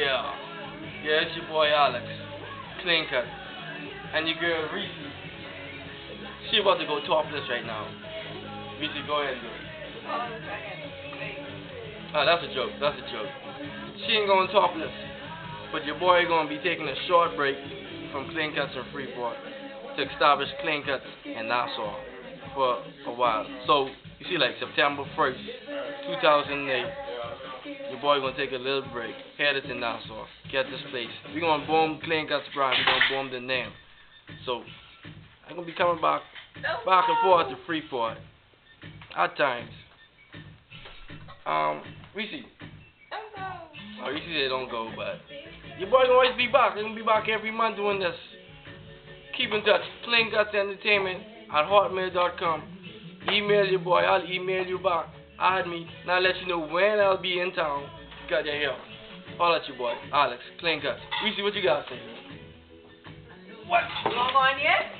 Yeah. Yeah, it's your boy Alex. Clean cut. And your girl Reese. She about to go topless right now. Reese, go ahead and do it. Oh, ah, that's a joke. That's a joke. She ain't going topless. But your boy gonna be taking a short break from Klean Kuts and Freeport to establish Klean Kuts in Nassau for a while. So you see, like September 1st, 2008, your boy gonna take a little break, Head headed to Nassau, get this place. We gonna boom Klean Kuts brand. We gonna boom the name. So I'm gonna be coming back, back and forth to Freeport at times. Um, Reese. Oh, Reese said don't go, but your boy gonna always be back. He's gonna be back every month doing this. Keep in touch. Klean Kuts Entertainment at hotmail.com. Email your boy. I'll email you back. Add me. Now let you know when I'll be in town. Got your help. Holla at you, boy, Alex. clean cut. We see what you got say? What? You on yet?